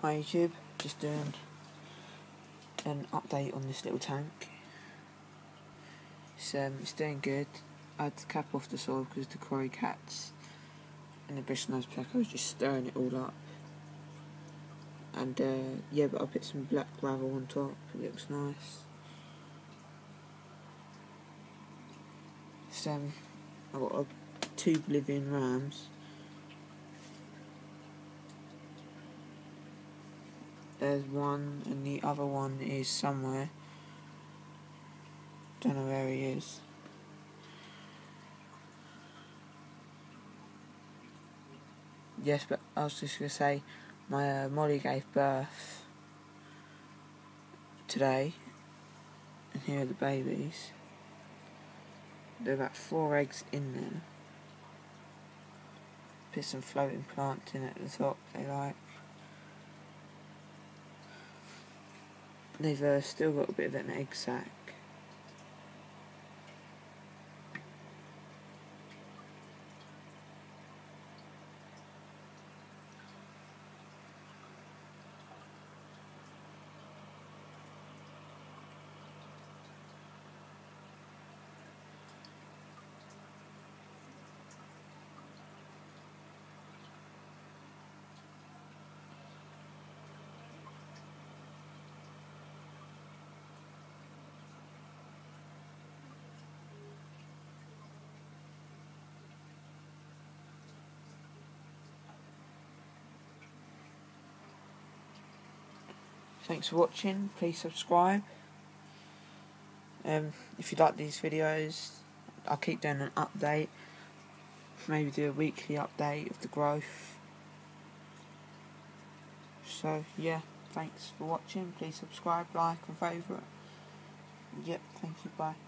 Hi YouTube, just doing an update on this little tank. It's, um, it's doing good. I had to cap off the soil because the cory cats and the bristlenose pleco was just stirring it all up. And uh, yeah, but I put some black gravel on top, it looks nice. So, um, I've got uh, two Bolivian rams There's one, and the other one is somewhere. Don't know where he is. Yes, but I was just going to say, my uh, Molly gave birth today, and here are the babies. There are about four eggs in there. Put some floating plants in at the top, they like. They've uh, still got a bit of an egg sac. Thanks for watching. Please subscribe. Um, if you like these videos, I'll keep doing an update. Maybe do a weekly update of the growth. So, yeah. Thanks for watching. Please subscribe, like and favourite. Yep, thank you. Bye.